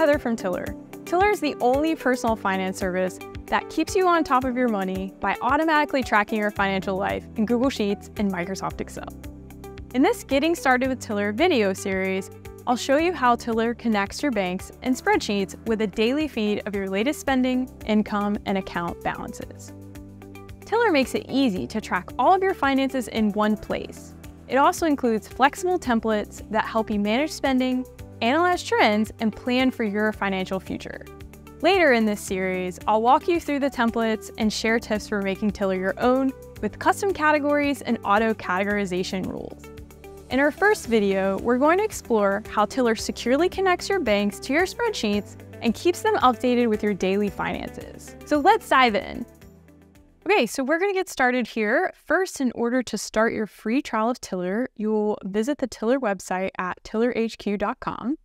Heather from Tiller. Tiller is the only personal finance service that keeps you on top of your money by automatically tracking your financial life in Google Sheets and Microsoft Excel. In this Getting Started with Tiller video series, I'll show you how Tiller connects your banks and spreadsheets with a daily feed of your latest spending, income, and account balances. Tiller makes it easy to track all of your finances in one place. It also includes flexible templates that help you manage spending, analyze trends, and plan for your financial future. Later in this series, I'll walk you through the templates and share tips for making Tiller your own with custom categories and auto categorization rules. In our first video, we're going to explore how Tiller securely connects your banks to your spreadsheets and keeps them updated with your daily finances. So let's dive in. Okay, so we're going to get started here. First, in order to start your free trial of Tiller, you'll visit the Tiller website at tillerhq.com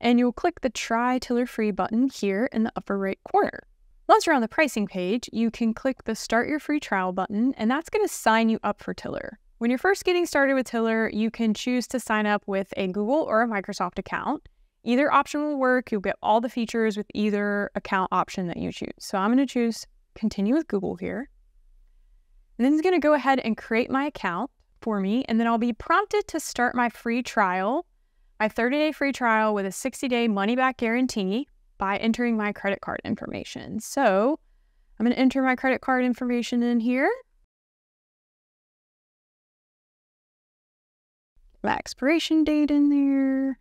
and you'll click the Try Tiller Free button here in the upper right corner. Once you're on the pricing page, you can click the Start Your Free Trial button, and that's going to sign you up for Tiller. When you're first getting started with Tiller, you can choose to sign up with a Google or a Microsoft account. Either option will work. You'll get all the features with either account option that you choose. So I'm going to choose Continue with Google here. And then it's going to go ahead and create my account for me, and then I'll be prompted to start my free trial, my 30-day free trial with a 60-day money-back guarantee by entering my credit card information. So I'm going to enter my credit card information in here. my expiration date in there.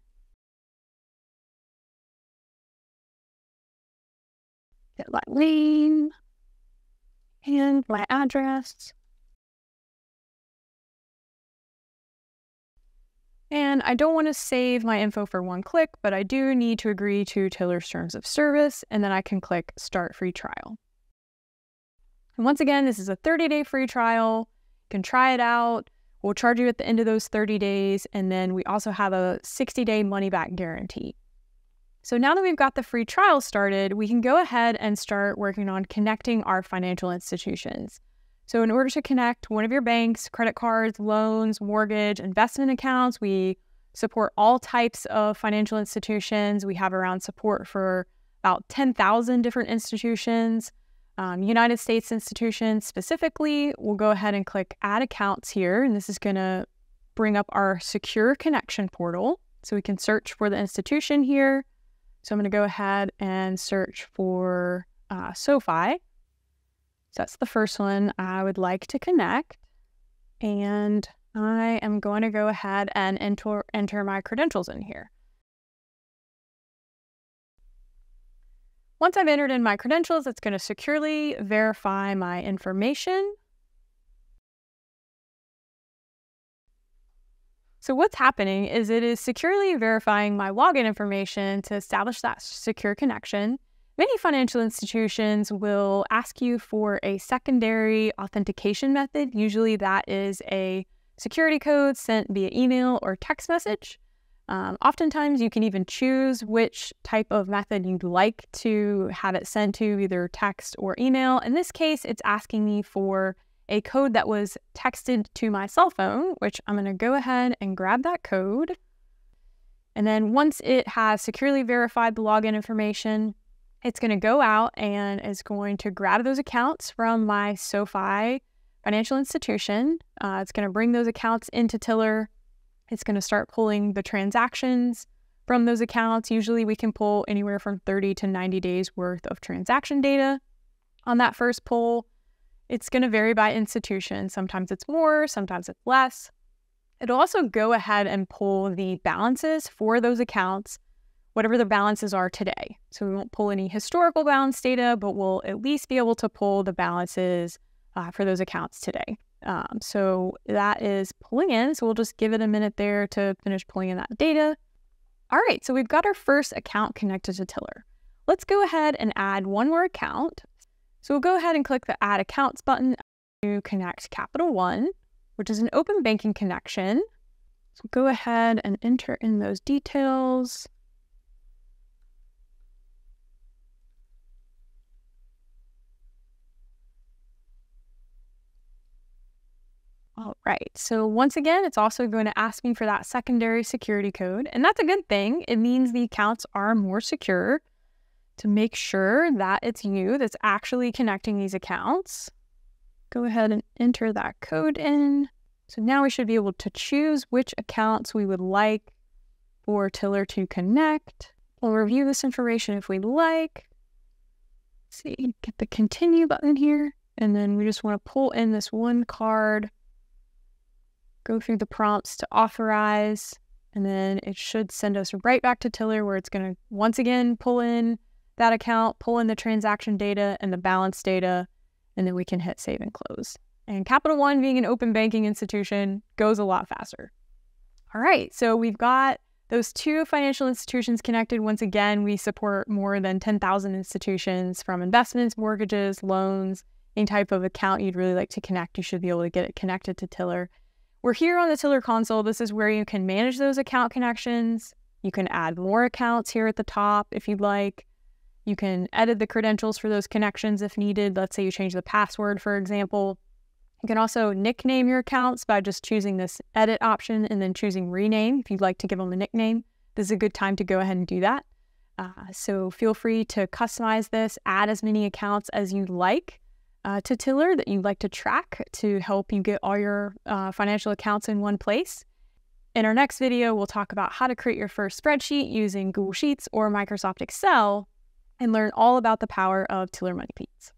Get my name and my address. And I don't want to save my info for one click, but I do need to agree to Tiller's terms of service, and then I can click Start Free Trial. And once again, this is a 30-day free trial. You can try it out. We'll charge you at the end of those 30 days, and then we also have a 60 day money back guarantee. So now that we've got the free trial started, we can go ahead and start working on connecting our financial institutions. So, in order to connect one of your banks, credit cards, loans, mortgage, investment accounts, we support all types of financial institutions. We have around support for about 10,000 different institutions um, United States institutions specifically, we'll go ahead and click Add Accounts here, and this is going to bring up our Secure Connection portal. So we can search for the institution here. So I'm going to go ahead and search for uh, SoFi. So that's the first one I would like to connect. And I am going to go ahead and enter, enter my credentials in here. Once I've entered in my credentials, it's going to securely verify my information. So what's happening is it is securely verifying my login information to establish that secure connection. Many financial institutions will ask you for a secondary authentication method. Usually that is a security code sent via email or text message. Um, oftentimes, you can even choose which type of method you'd like to have it sent to, either text or email. In this case, it's asking me for a code that was texted to my cell phone, which I'm going to go ahead and grab that code. And then once it has securely verified the login information, it's going to go out and is going to grab those accounts from my SoFi financial institution. Uh, it's going to bring those accounts into Tiller it's going to start pulling the transactions from those accounts. Usually we can pull anywhere from 30 to 90 days worth of transaction data on that first pull. It's going to vary by institution. Sometimes it's more, sometimes it's less. It'll also go ahead and pull the balances for those accounts, whatever the balances are today. So we won't pull any historical balance data, but we'll at least be able to pull the balances uh, for those accounts today. Um, so that is pulling in. So we'll just give it a minute there to finish pulling in that data. All right, so we've got our first account connected to Tiller. Let's go ahead and add one more account. So we'll go ahead and click the Add Accounts button to connect Capital One, which is an open banking connection. So go ahead and enter in those details. All right, so once again, it's also going to ask me for that secondary security code, and that's a good thing. It means the accounts are more secure to make sure that it's you that's actually connecting these accounts. Go ahead and enter that code in. So now we should be able to choose which accounts we would like for Tiller to connect. We'll review this information if we'd like. Let's see, get the continue button here. And then we just want to pull in this one card, go through the prompts to authorize, and then it should send us right back to Tiller where it's going to once again pull in that account, pull in the transaction data and the balance data, and then we can hit save and close. And Capital One being an open banking institution goes a lot faster. All right, so we've got those two financial institutions connected. Once again, we support more than 10,000 institutions from investments, mortgages, loans, any type of account you'd really like to connect. You should be able to get it connected to Tiller. We're here on the Tiller console. This is where you can manage those account connections. You can add more accounts here at the top if you'd like. You can edit the credentials for those connections if needed. Let's say you change the password, for example. You can also nickname your accounts by just choosing this edit option and then choosing rename if you'd like to give them a nickname. This is a good time to go ahead and do that. Uh, so feel free to customize this, add as many accounts as you like uh, to Tiller that you'd like to track to help you get all your uh, financial accounts in one place. In our next video, we'll talk about how to create your first spreadsheet using Google Sheets or Microsoft Excel and learn all about the power of Tiller Money Feeds.